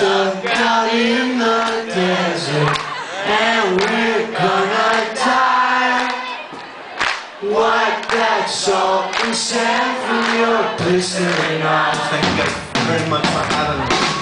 stuck out in the desert And we're gonna die Wipe that salt and sand from your blistering eyes Thank you guys very much for having me.